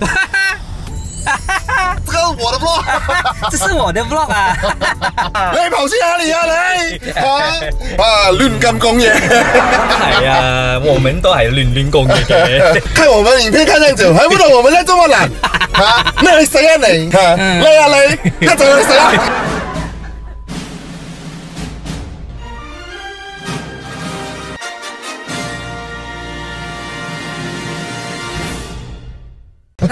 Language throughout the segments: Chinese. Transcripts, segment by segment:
哈 哈这是我的 vlog，这是我的 vlog 啊！你跑去哪里你啊哇，乱咁公嘢！哈系呀，我们都系乱乱嘢嘅。看我们影片，看上去，还不懂我们在这么懒。啊？你哈哈哈！咩？谁啊你？一来就死看，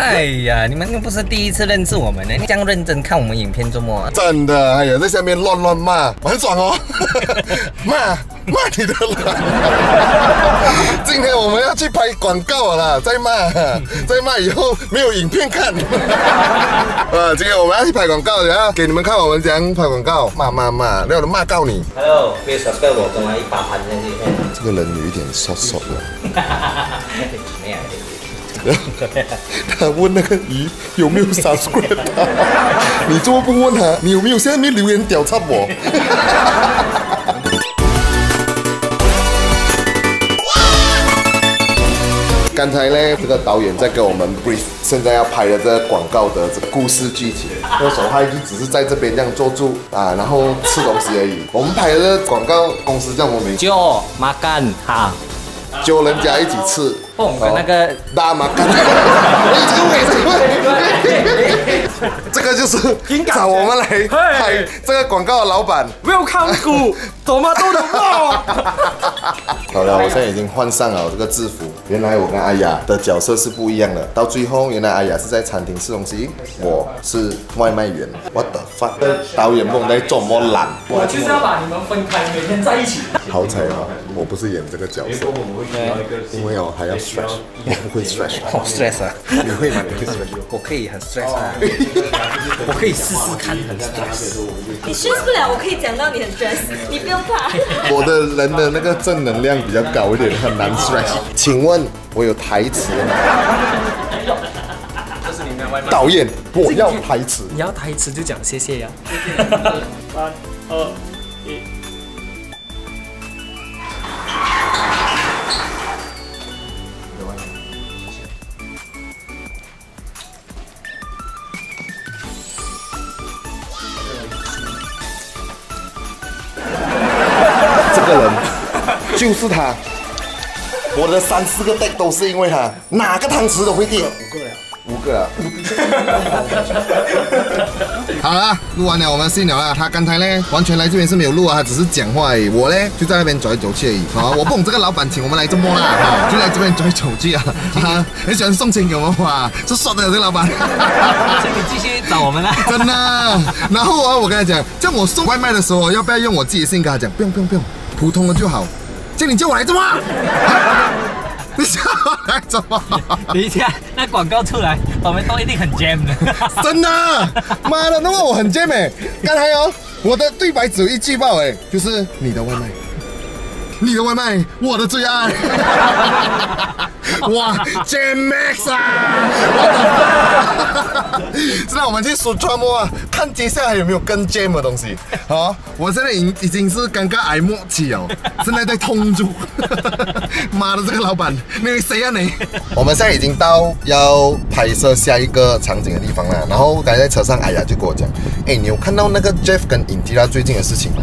哎呀，你们又不是第一次认识我们呢，你这样认真看我们影片做么？真的，哎呀，在下面乱乱骂，我很爽哦。骂骂你的啦！今天我们要去拍广告了，再骂，再骂，以后没有影片看。呃，今天我们要去拍广告，然后给你们看我们怎样拍广告，骂骂骂，那我都骂到你。Hello，别我，跟我一巴喷进去。这个人有点瘦手了。没有。他问那个鱼有没有 subscribe？你怎么不问他？你有没有？下面留言屌插我！刚才呢，这个导演在跟我们 brief，现在要拍的这个广告的这个故事剧情。那小汉就只是在这边这样坐住啊，然后吃东西而已。我们拍的广告公司叫什么名？叫马干哈。就人家一起吃，跟那个大妈。这个就是找我们来拍这个广告的老板。w e 看 c o m 都能 o 好了，我现在已经换上了这个制服。原来我跟阿雅的角色是不一样的。到最后，原来阿雅是在餐厅吃东西，我是外卖员。What the fuck？导演梦在做么懒？我就是要把你们分开，每天在一起。好彩啊！我不是演这个角色，因为我还要 stretch，我不会 stretch。好 s t r e s s 啊！你会吗？不会我可以很 s t r e s s 啊！我可以试试看，很 s t 你试不了，我可以讲到你很 stress，你不用怕。我的人的那个正能量比较高一点，很难 stress。请问，我有台词吗？导演，我要台词。你要台词就讲谢谢呀。三二。就是他，我的三四个袋都是因为他，哪个汤匙都会掉。五个呀，五个啊。好了，录完了我们信了啊。他刚才呢，完全来这边是没有录啊，他只是讲话。我呢，就在那边走一走去。而已。好，我捧这个老板请，我们来这边啦，就来这边找走去啊。啊，很喜欢送我们哇，这说了这个老板。哈哈请你继续找我们啦。真的。然后啊，我跟他讲，叫我送外卖的时候，要不要用我自己跟他讲？不用不用不用，普通的就好。叫 你叫我来着吗？你叫我来着吗？等一下，那广告出来，我们都一定很 jam 的，真的。妈的，那么我很 jam 哎。刚才哦，我的对白只有一句话哎，就是你的外卖。你的外卖，我的最爱。哇，Jam Max 啊！那我们去搜揣摸啊，看接下来有没有更 Jam 的东西。好，我现在已已经是尴尬 m 期了，正在在痛住。妈的，这个老板，你谁啊你？我们现在已经到要拍摄下一个场景的地方了，然后刚才在车上，哎呀就跟我讲，哎，你有看到那个 Jeff 跟 i n t i r a 最近的事情吗？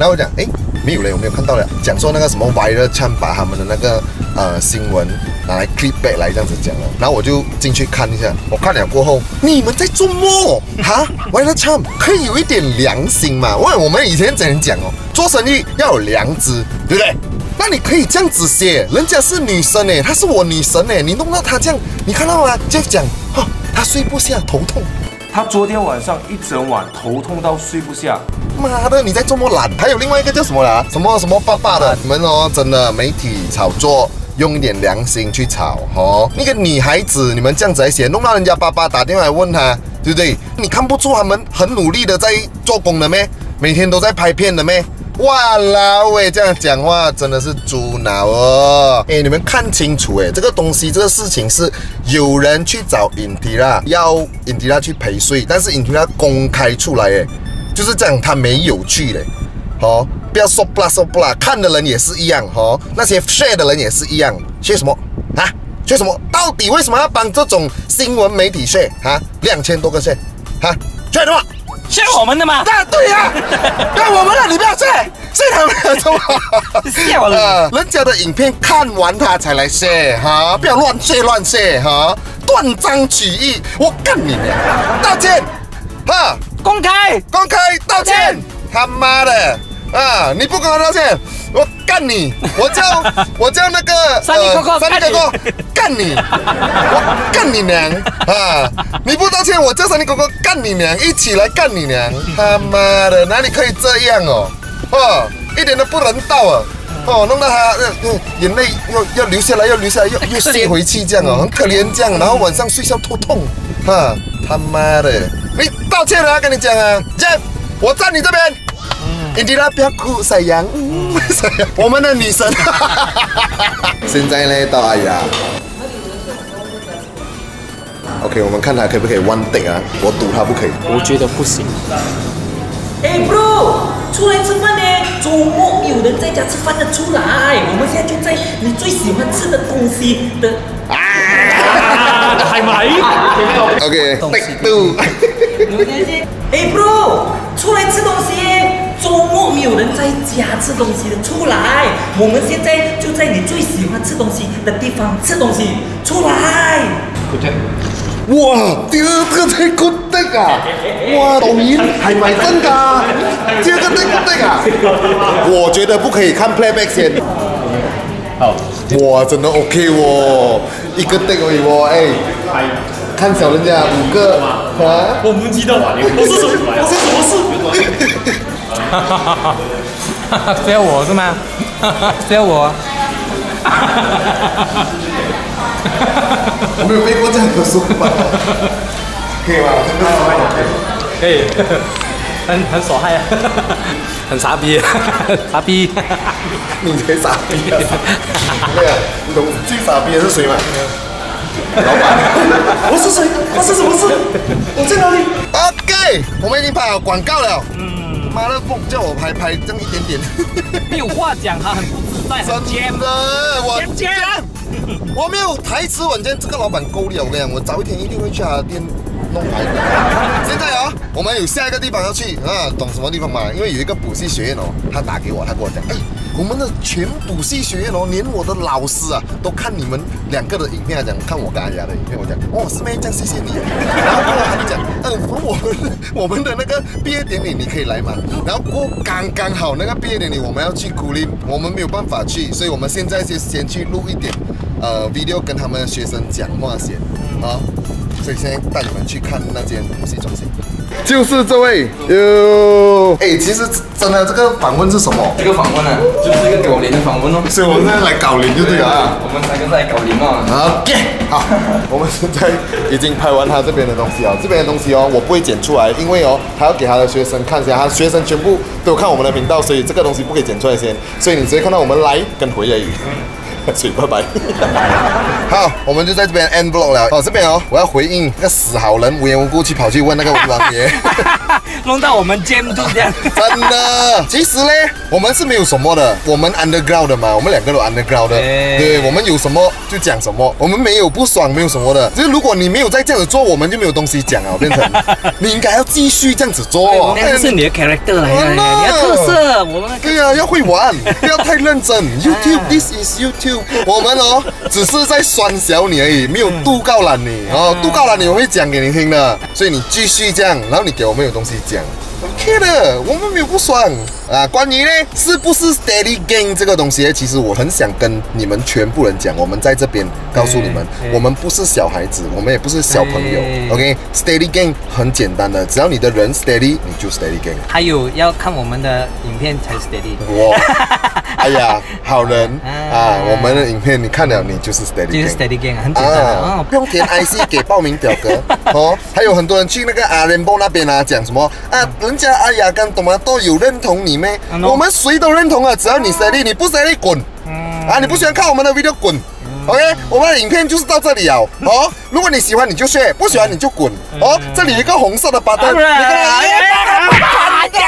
后我讲，哎。没有了，我没有看到了。讲说那个什么 w i l Cham 把他们的那个呃新闻拿来 clip back 来这样子讲了，然后我就进去看一下。我看了过后，你们在做梦哈 w i l Cham 可以有一点良心嘛？喂，我们以前怎样讲哦？做生意要有良知，对不对？那你可以这样子写，人家是女神哎，她是我女神哎，你弄到她这样，你看到吗？就讲哈，她睡不下，头痛。她昨天晚上一整晚头痛到睡不下。妈的，你在这么懒！还有另外一个叫什么啦？什么什么爸爸的？你们哦，真的媒体炒作，用一点良心去炒哦。那个女孩子，你们这样子还写，弄到人家爸爸打电话来问他，对不对？你看不出他们很努力的在做工了咩？每天都在拍片了咩？哇啦喂，这样讲话真的是猪脑哦！哎，你们看清楚哎，这个东西这个事情是有人去找影帝了，要影帝他去赔税，但是影帝他公开出来哎。就是这样，他没有去嘞，好，不要说 bla 说 bla，看的人也是一样，哈，那些 share 的人也是一样，share 什么啊？share 什么？到底为什么要帮这种新闻媒体 share 啊？两千多个 share，啊，share 什么 s 我们的吗？那对呀 s h 我们的，你不要谢，谢他们 e s 么？a r e 很可耻，笑我了，人家的影片看完他才来谢哈，不要乱谢乱谢哈，断章取义，我干你们，大姐，哈。公开，公开道歉！他妈的，啊！你不跟我道歉，我干你！我叫，我叫那个三姨哥哥，三姨哥哥，干你！我干你娘啊！你不道歉，我叫三姨哥哥干你娘，一起来干你娘！他妈的，哪里可以这样哦？哦，一点都不人道啊！哦，弄到他，眼泪又又流下来，又流下来，又又吸回去这样哦，很可怜这样，然后晚上睡觉头痛，哈！他妈的！你道歉了，跟你讲啊，Jeff，我站你这边。嗯，你今天不要哭，沈阳，女神，我们的女神。现在呢，到阿雅。OK，我们看他可不可以 one day 啊？我赌他不可以。我觉得不行。哎，Bro，出来吃饭呢？周末有人在家吃饭的出来，我们现在就在你最喜欢吃的东西的。啊。还咪 OK。逗。你们相信？哎，bro，出来吃东西。周末没有人在家吃东西的，出来。我们现在就在你最喜欢吃东西的地方吃东西，出来。哇，第二个太 g o 啊！哇，抖音还买真的？二个太 g o 啊！我觉得不可以看 playback 先。好。哇，真的 OK 哦。一个定而已哇哎，看小人家五个啊，我不知道啊，你是什么，我是什么事？哈哈哈哈哈哈猜我是吗哈哈要我哈哈哈哈哈哈哈哈哈过这个数吧？可以吗？可以，可以。很很耍嗨啊，很傻逼，傻逼，你才傻逼啊！对啊，你懂？最傻逼的是谁吗？老板，我是谁？我是什么事？我在哪里？OK，我们已经拍好广告了。嗯，妈的，不叫我拍拍，这么一点点。没有话讲，他很不自在。三尖的，我尖我没有台词稳健，这个老板够了我，跟你讲，我早一天一定会去他的店。弄牌现在啊，我们有下一个地方要去啊，懂什么地方吗？因为有一个补习学院哦，他打给我，他跟我讲，哎，我们的全补习学院哦，连我的老师啊，都看你们两个的影片来讲，看我阿雅的影片，我讲，哦，师妹这样谢谢你，然后我就讲，呃，我们我们的那个毕业典礼你可以来吗？然后过刚刚好那个毕业典礼我们要去古林，我们没有办法去，所以我们现在就先去录一点呃 video 跟他们学生讲话先，啊。所以现在带你们去看那间游戏中心，就是这位哟。哎，其实真的这个访问是什么？这个访问呢，就是一个搞零的访问哦。所以我们现在来搞零就对了啊。我们三个在搞零 o 好，好。我们现在已经拍完他这边的东西啊，这边的东西哦，我不会剪出来，因为哦，他要给他的学生看一下，他学生全部都看我们的频道，所以这个东西不可以剪出来先。所以你直接看到我们来跟朋友。水拜拜。好，我们就在这边 end block 了。哦，这边哦，我要回应那个死好人无缘无故去跑去问那个王爷，弄到我们监督这样。真的，其实呢，我们是没有什么的，我们 underground 嘛，我们两个都 underground。对，我们有什么就讲什么，我们没有不爽，没有什么的。就是如果你没有在这样子做，我们就没有东西讲啊，变成你应该要继续这样子做看那是你的 character 来，你的特色。我们对啊，要会玩，不要太认真。YouTube，this is YouTube。我们哦，只是在酸小你而已，没有度高了你哦，度高了你我会讲给你听的，所以你继续这样，然后你给我们有东西讲。的，我们没有不爽啊！关于呢，是不是 steady game 这个东西其实我很想跟你们全部人讲，我们在这边告诉你们，我们不是小孩子，我们也不是小朋友。OK，steady game 很简单的，只要你的人 steady，你就 steady game。还有要看我们的影片才是 steady。哇，哎呀，好人啊！我们的影片你看了，你就是 steady，就是 steady game，很简单啊，不用填 IC 给报名表格哦。还有很多人去那个阿联部那边啊，讲什么啊，人家。阿雅跟董妈都有认同你咩？我们谁都认同啊！只要你实力，你不实力滚啊！你不喜欢看我们的 video 滚，OK？我们的影片就是到这里啊！哦，如果你喜欢你就睡，不喜欢你就滚哦！这里一个红色的八你一个。